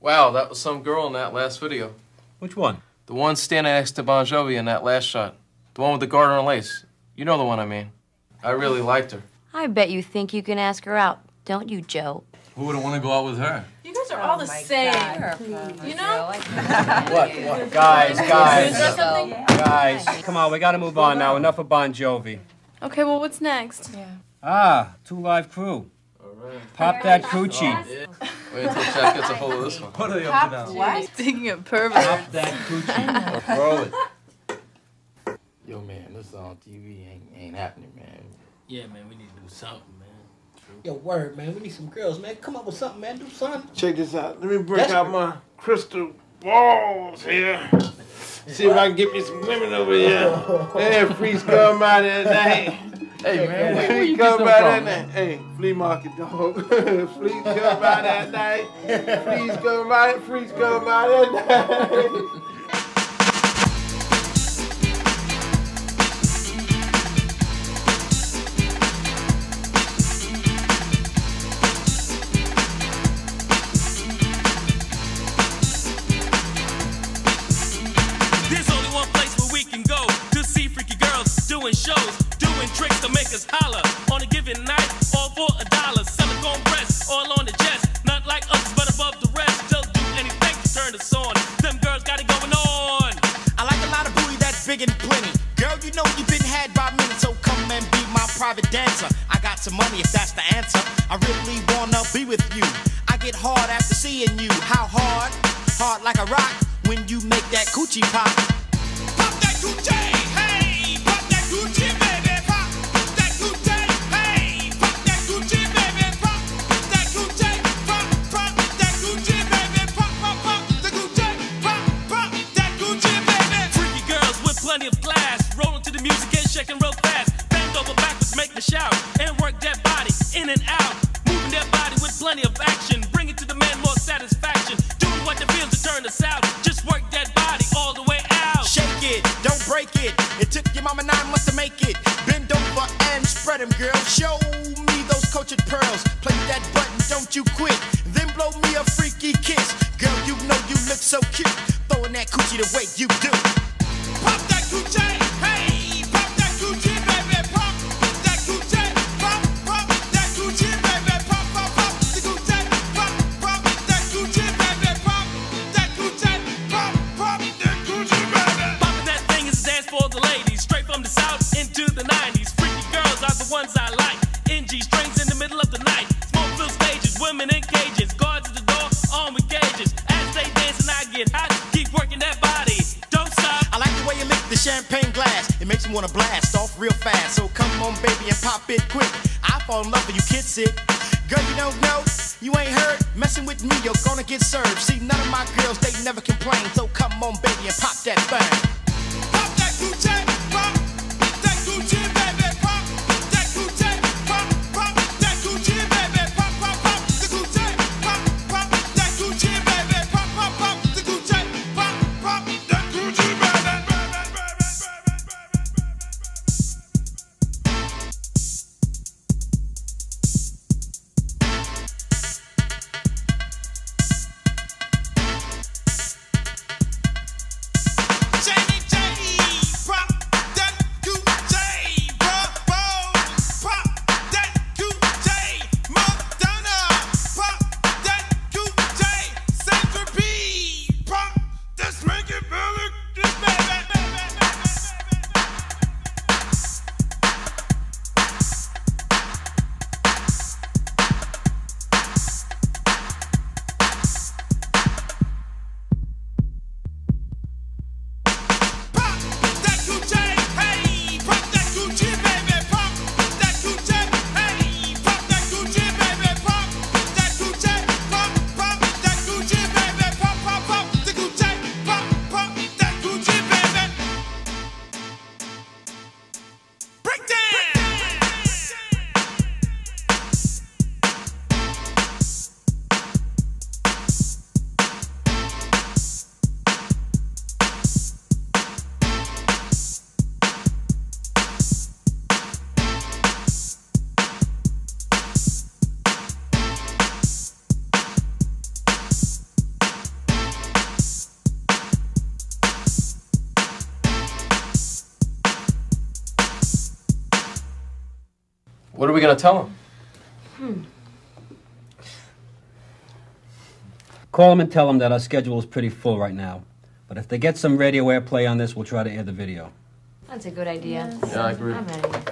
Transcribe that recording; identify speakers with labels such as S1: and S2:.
S1: Wow, that was some girl in that last video.
S2: Which one?
S1: The one standing next to Bon Jovi in that last shot. The one with the garter and lace. You know the one I mean. I really liked her.
S3: I bet you think you can ask her out, don't you, Joe?
S4: Who wouldn't want to go out with her?
S5: You guys are all the same. You know?
S2: What? what? Guys, guys,
S5: Is something?
S2: guys. Come on, we gotta move on now. Enough of Bon Jovi.
S5: Okay, well, what's next?
S2: Ah, two live crew. All right. Pop that coochie.
S1: Wait until Jack gets a hold of this one.
S4: What are they up to now?
S5: Thinking of pervert.
S2: Pop that coochie. Roll it.
S6: Yo, man, this on TV ain't ain't happening, man.
S7: Yeah, man, we need to do something, man.
S8: Yo, word, man. We need some girls, man. Come up with something, man. Do something.
S9: Check this out. Let me break
S8: Desperate.
S9: out my crystal balls here. See if I can get me some women over here. Hey, freeze come by there tonight.
S6: Hey, man, where, where you
S9: come by
S6: them
S9: that
S6: from?
S9: night. Hey, flea market dog. Please come by that night. Please come by. Please come by that night.
S7: There's only one place where we can go to see freaky girls doing shows, doing tricks to make us holler. On a given night, all for a dollar. Silicone breasts, all on the chest. Not like us, but above the rest. They'll do anything to turn us on. Them girls got it going on.
S10: I like a lot of booty that's big and plenty. Girl, you know you've been had by me, so come and be my private dancer. I got some money if that's the answer. I really wanna be with you. I get hard after seeing you. How hard? Hard like a rock when you make that coochie pop. Pop that coochie,
S7: plenty of action. Bring it to the man more satisfaction. Do what they feel to turn us out. Just work that body all the way out.
S10: Shake it, don't break it. It took your mama nine months to make it. Bend over and spread 'em, girl. Show me those cultured pearls. Play that button, don't you quit. Then blow me a freaky kiss. Girl, you know you look so cute. Throwing that coochie the way you do. Pop that coochie,
S7: are the ones I like. NG strings in the middle of the night. Smoke filled stages, women in cages. Guards at the door, armed with cages. As they dance and I get hot, keep working that body. Don't stop.
S10: I like the way you lick the champagne glass. It makes me wanna blast off real fast. So come on, baby, and pop it quick. I fall in love when you kiss it. Girl, you don't know, you ain't heard. Messing with me, you're gonna get served. See, none of my girls, they never complain. So come on, baby, and pop that thing.
S1: What are we gonna tell him?
S3: Hmm.
S2: Call them and tell them that our schedule is pretty full right now. But if they get some radio airplay on this, we'll try to air the video.
S3: That's a good idea.
S1: Yeah, I agree.
S3: I'm in.